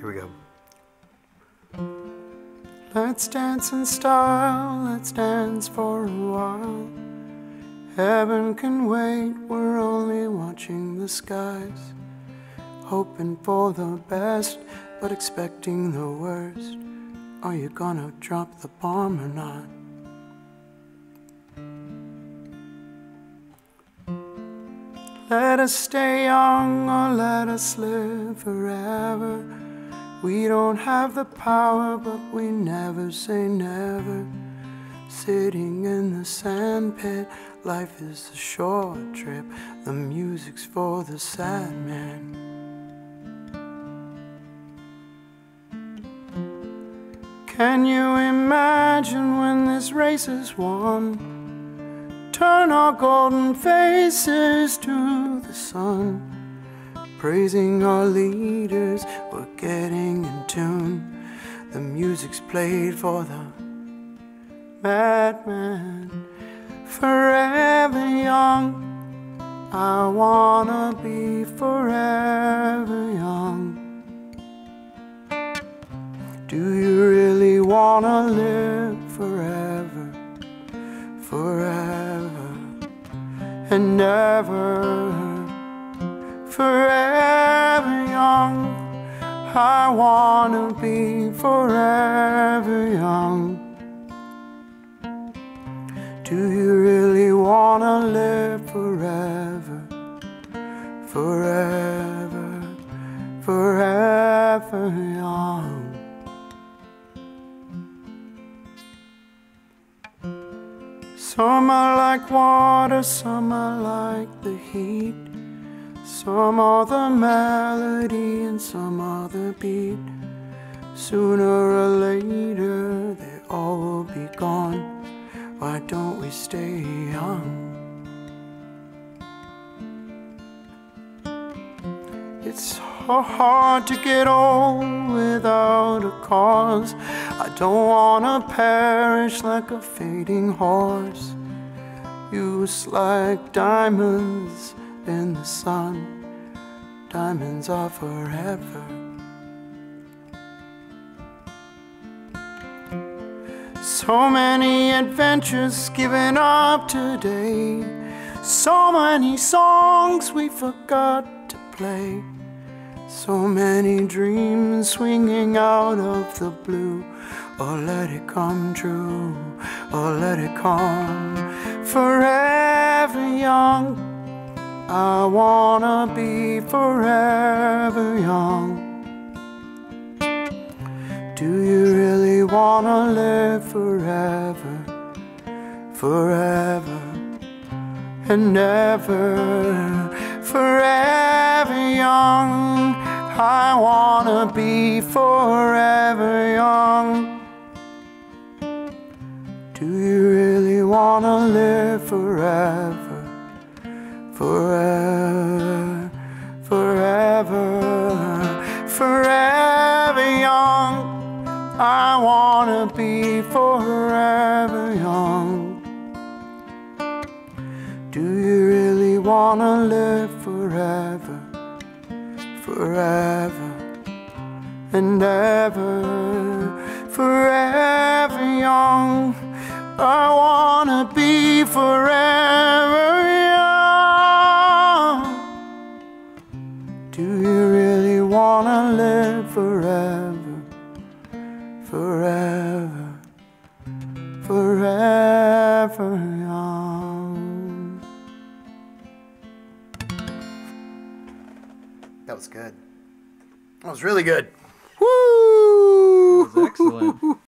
go. Let's dance in style, let's dance for a while. Heaven can wait, we're only watching the skies. Hoping for the best, but expecting the worst. Are you gonna drop the bomb or not? Let us stay young or let us live forever. We don't have the power, but we never say never. Sitting in the sandpit, life is a short trip. The music's for the sad man. Can you imagine when this race is won? Turn our golden faces to the sun, praising our leaders. We're getting in tune. The music's played for the madman, forever young. I wanna be forever young. Do you really wanna live forever, forever and never, forever young? I wanna be forever young. Do you really wanna live forever, forever, forever young? Some are like water, some are like the heat. Some the melody and some the beat. Sooner or later, they all will be gone. Why don't we stay young? It's so hard to get old without a cause. I don't wanna perish like a fading horse. Used like diamonds in the sun. Diamonds are forever. So many adventures given up today. So many songs we forgot to play. So many dreams swinging out of the blue. Oh, let it come true. Oh, let it come. Forever young. I wanna be forever young. Do you really wanna live forever? Forever and never. Forever young. I wanna be forever young. Do you really wanna live forever? Forever, forever, forever young. I wanna be forever young. Do you really wanna live forever? Forever and ever, forever young. I wanna be forever forever? Forever, forever young. That was good. That was really good. Woo! That was excellent.